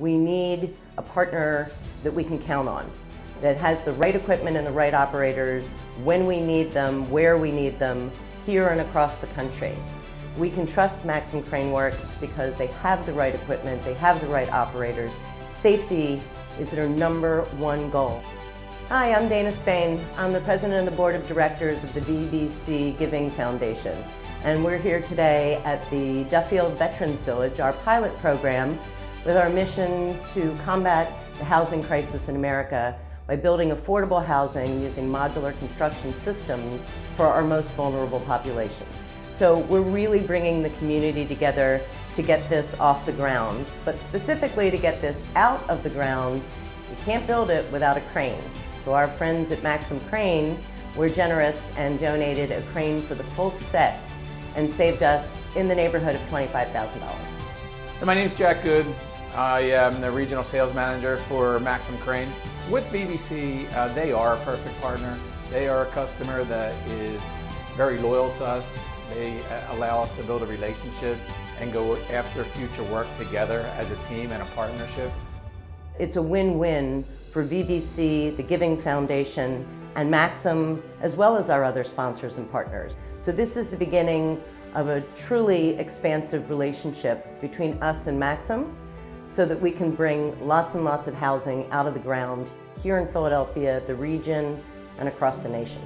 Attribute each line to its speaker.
Speaker 1: We need a partner that we can count on, that has the right equipment and the right operators when we need them, where we need them, here and across the country. We can trust Maxim Crane Works because they have the right equipment, they have the right operators. Safety is their number one goal. Hi, I'm Dana Spain. I'm the president of the board of directors of the VBC Giving Foundation. And we're here today at the Duffield Veterans Village, our pilot program, with our mission to combat the housing crisis in America by building affordable housing using modular construction systems for our most vulnerable populations. So we're really bringing the community together to get this off the ground, but specifically to get this out of the ground, you can't build it without a crane. So our friends at Maxim Crane were generous and donated a crane for the full set and saved us in the neighborhood of $25,000.
Speaker 2: My name is Jack Good. I am the regional sales manager for Maxim Crane. With VBC, uh, they are a perfect partner. They are a customer that is very loyal to us. They uh, allow us to build a relationship and go after future work together as a team and a partnership.
Speaker 1: It's a win-win for VBC, the Giving Foundation, and Maxim, as well as our other sponsors and partners. So this is the beginning of a truly expansive relationship between us and Maxim so that we can bring lots and lots of housing out of the ground here in Philadelphia, the region, and across the nation.